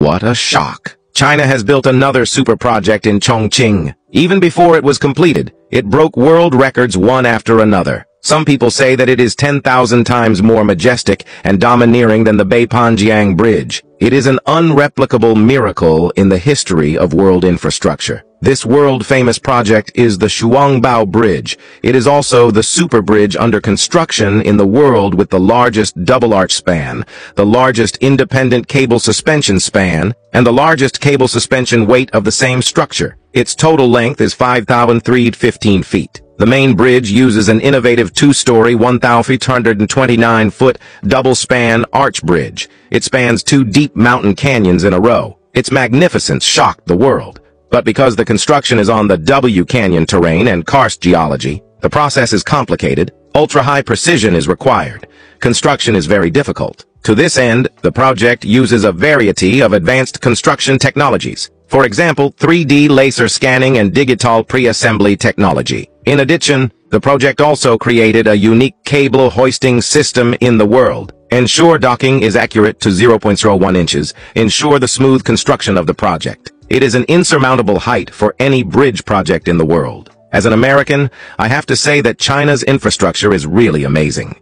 What a shock. China has built another super project in Chongqing. Even before it was completed, it broke world records one after another. Some people say that it is 10,000 times more majestic and domineering than the Beipanjiang Bridge. It is an unreplicable miracle in the history of world infrastructure. This world-famous project is the Shuangbao Bridge. It is also the super bridge under construction in the world with the largest double-arch span, the largest independent cable suspension span, and the largest cable suspension weight of the same structure. Its total length is 5,315 feet. The main bridge uses an innovative two-story, 1,829-foot double-span arch bridge. It spans two deep mountain canyons in a row. Its magnificence shocked the world. But because the construction is on the W Canyon terrain and karst geology, the process is complicated, ultra-high precision is required. Construction is very difficult. To this end, the project uses a variety of advanced construction technologies. For example, 3D laser scanning and digital pre-assembly technology. In addition, the project also created a unique cable hoisting system in the world. Ensure docking is accurate to 0.01 inches. Ensure the smooth construction of the project. It is an insurmountable height for any bridge project in the world. As an American, I have to say that China's infrastructure is really amazing.